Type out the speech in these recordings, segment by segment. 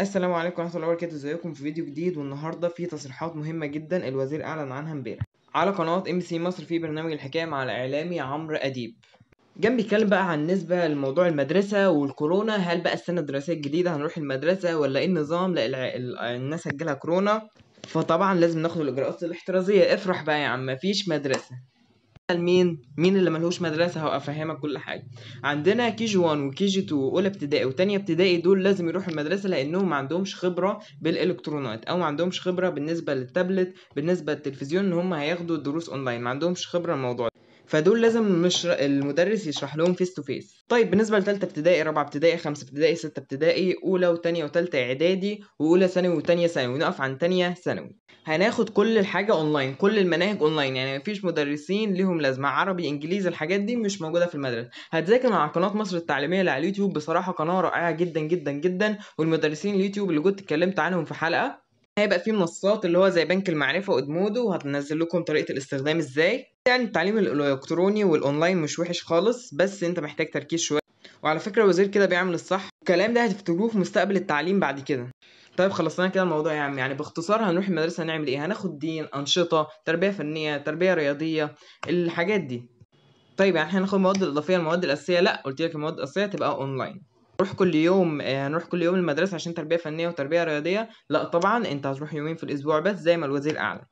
السلام عليكم ورحمة الله وبركاته. ازيكم في فيديو جديد؟ والنهاردة في تصريحات مهمة جدا الوزير أعلن عنها امبارح. على قناة MBC مصر في برنامج الحكاية مع الإعلامي عمرو أديب. كان بيتكلم بقى عن نسبة لموضوع المدرسة والكورونا هل بقى السنة الدراسية الجديدة هنروح المدرسة ولا إيه النظام؟ لا الع- ال- الناس هتجيلها كورونا. فطبعا لازم ناخد الإجراءات الاحترازية. افرح بقى يا عم مفيش مدرسة. مين؟ مين اللي ملهوش مدرسة؟ هفهمك كل حاجة. عندنا KG 1 و KG 2 واولى ابتدائي وتانية ابتدائي دول لازم يروحوا المدرسة لأنهم ما عندهمش خبرة بالإلكترونات أو ما عندهمش خبرة بالنسبة للتابلت بالنسبة للتلفزيون إن هم هياخدوا الدروس أونلاين ما عندهمش خبرة الموضوع ده. فدول لازم مش المدرس يشرح لهم face to face طيب بالنسبة لثالثه ابتدائي رابعة ابتدائي خمسه ابتدائي ستة ابتدائي أولى وثانيه وثالثه إعدادي وأولى ثانوي وثانيه ثانوي نقف عن ثانية ثانوي. هناخد كل الحاجة اونلاين كل المناهج اونلاين يعني مفيش مدرسين ليهم لازمة عربي إنجليزي الحاجات دي مش موجودة في المدرسة. هتذاكر مع قناة مصر التعليمية اللي على اليوتيوب. بصراحة قناة رائعة جدا جدا جدا. والمدرسين اليوتيوب اللي كنت اتكلمت عنهم في حلقة هيبقى في منصات اللي هو زي بنك المعرفة و Edmodo وهتنزل لكم طريقة الاستخدام إزاي. يعني التعليم الإلكتروني والأونلاين مش وحش خالص بس أنت محتاج تركيز شوية. وعلى فكرة الوزير كده بيعمل الصح. الكلام ده هتفتكروه في مستقبل التعليم بعد كده. طيب خلصنا كده الموضوع يا عم. يعني باختصار هنروح المدرسة هنعمل إيه؟ هناخد دين أنشطة تربية فنية تربية رياضية الحاجات دي. طيب يعني هناخد المواد الاضافيه المواد الأساسية لأ قلت لك المواد الأساسية تبقى أونلاين. نروح كل يوم آه، هنروح كل يوم المدرسة عشان تربية فنية وتربية رياضية؟ لأ طبعا أنت هتروح يومين في الأسبوع بس زي ما الوزير أعلن.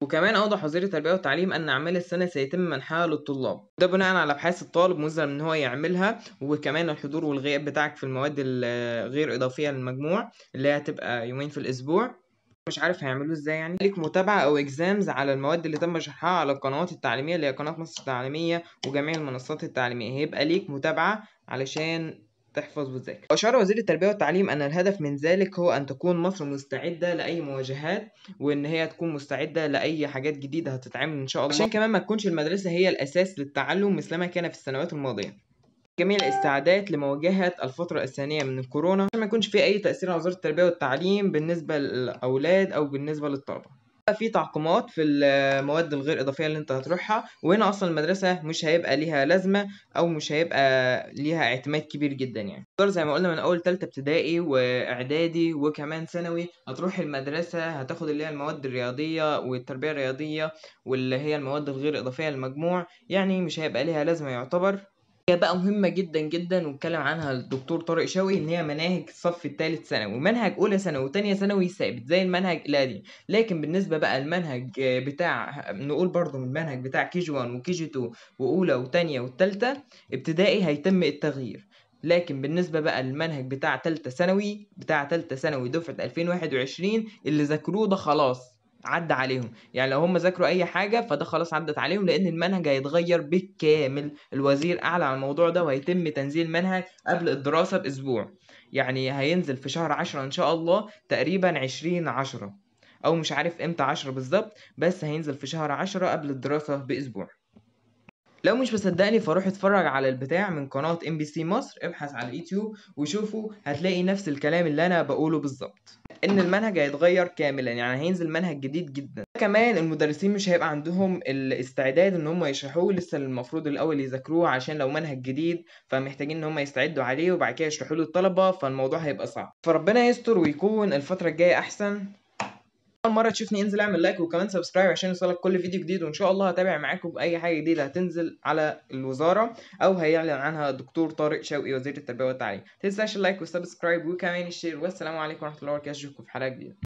وكمان أوضح وزير التربية والتعليم أن أعمال السنة سيتم منحها للطلاب. ده بناء على أبحاث الطالب ملزم إن هو يعملها وكمان الحضور والغياب بتاعك في المواد الغير إضافية للمجموع اللي هتبقى يومين في الأسبوع. مش عارف هيعملوه إزاي يعني. ليك متابعة أو إكزامز على المواد اللي تم شرحها على القنوات التعليمية اللي هي قناة مصر التعليمية وجميع المنصات التعليمية. هيبقى ليك متابعة علشان تحفظ وتذاكر. أشار وزير التربية والتعليم أن الهدف من ذلك هو أن تكون مصر مستعدة لأي مواجهات وإن هي تكون مستعدة لأي حاجات جديدة هتتعمل إن شاء الله. عشان كمان ما تكونش المدرسة هي الأساس للتعلم مثلما كان في السنوات الماضية. جميع الاستعداد لمواجهة الفترة الثانية من الكورونا عشان ما يكونش في أي تأثير على وزارة التربية والتعليم بالنسبة للأولاد أو بالنسبة للطلبة. في تعقيمات في المواد الغير إضافية اللي أنت هتروحها وهنا أصلا المدرسة مش هيبقى ليها لازمة أو مش هيبقى ليها اعتماد كبير جدا يعني. زي ما قلنا من أول تالتة ابتدائي وإعدادي وكمان ثانوي هتروح المدرسة هتاخد اللي هي المواد الرياضية والتربية الرياضية واللي هي المواد الغير إضافية للمجموع يعني مش هيبقى ليها لازمة يعتبر. هي بقى مهمة جدا جدا واتكلم عنها الدكتور طارق شوقي إن هي مناهج الصف الثالث ثانوي. ومنهج أولى ثانوي وثانيه ثانوي ثابت زي المنهج القديم. لكن بالنسبة بقى المنهج بتاع نقول برضو من المنهج بتاع KG 1 و KG 2 وأولى وثانيه والثالثه ابتدائي هيتم التغيير. لكن بالنسبة بقى للمنهج بتاع تالتة ثانوي بتاع تالتة ثانوي دفعة 2021 اللي ذاكروه ده خلاص. عدى عليهم. يعني لو هم ذاكروا أي حاجة فده خلاص عدت عليهم لأن المنهج هيتغير بالكامل. الوزير اعلن عن الموضوع ده وهيتم تنزيل منهج قبل الدراسة بأسبوع. يعني هينزل في شهر عشرة إن شاء الله تقريبا عشرين عشرة أو مش عارف إمتى عشرة بالظبط بس هينزل في شهر عشرة قبل الدراسة بأسبوع. لو مش مصدقني فروح اتفرج على البتاع من قناة MBC مصر ابحث على اليوتيوب وشوفوا هتلاقي نفس الكلام اللي أنا بقوله بالظبط. إن المنهج هيتغير كاملا يعني هينزل منهج جديد جدا. كمان المدرسين مش هيبقى عندهم الاستعداد إن هم يشرحوه لسه المفروض الأول يذاكروه عشان لو منهج جديد فمحتاجين إن هم يستعدوا عليه وبعد كده يشرحوه للطلبة فالموضوع هيبقى صعب. فربنا يستر ويكون الفترة الجاية أحسن. أول مرة تشوفني انزل أعمل like وكمان subscribe عشان يوصلك كل فيديو جديد. وإن شاء الله هتابع معاكم بأي حاجة جديدة هتنزل على الوزارة أو هيعلن عنها الدكتور طارق شوقي وزير التربية والتعليم. متنساش ال like وال subscribe وكمان ال share. والسلام عليكم ورحمة الله وبركاته. أشوفكم في حلقة جديدة.